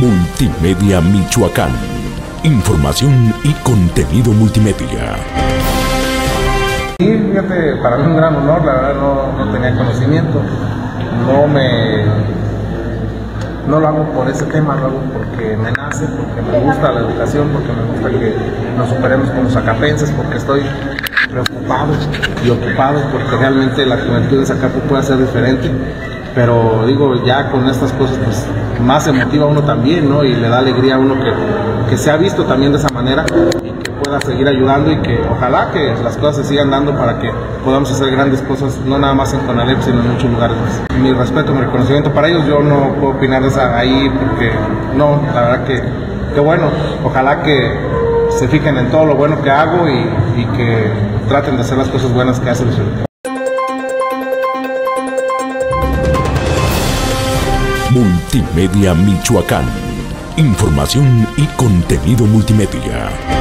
Multimedia Michoacán. Información y contenido multimedia. Sí, fíjate, para mí un gran honor, la verdad no, no tenía conocimiento. No me. No lo hago por ese tema, lo hago porque me nace, porque me gusta la educación, porque me gusta que nos superemos como zacapenses, porque estoy preocupado y ocupado porque realmente la juventud de Zacapu puede ser diferente pero digo, ya con estas cosas, pues más se motiva uno también, ¿no? Y le da alegría a uno que, que se ha visto también de esa manera y que pueda seguir ayudando y que ojalá que las cosas se sigan dando para que podamos hacer grandes cosas, no nada más en Conalep, sino en muchos lugares más. Mi respeto, mi reconocimiento para ellos, yo no puedo opinar de esa ahí porque no, la verdad que, que bueno, ojalá que se fijen en todo lo bueno que hago y, que traten de hacer las cosas buenas que hacen los Multimedia Michoacán. Información y contenido multimedia.